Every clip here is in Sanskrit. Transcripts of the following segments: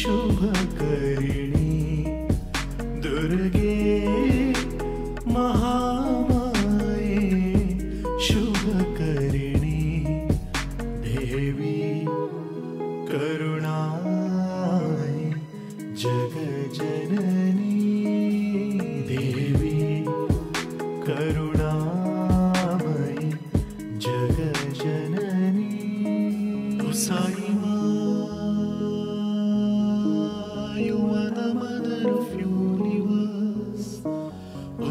शुभकरिणी दुर्गे महामाये शुभकरिणी देवी करुणामयि जगजननी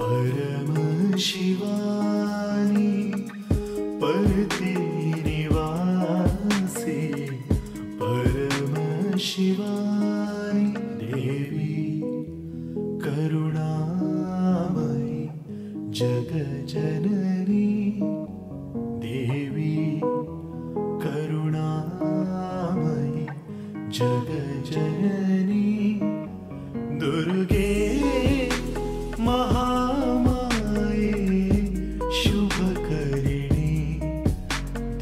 परम निवासी परम शिवानी देवी करुणामयि जगजननी देवी करुणामयि जगजननी दुर्गे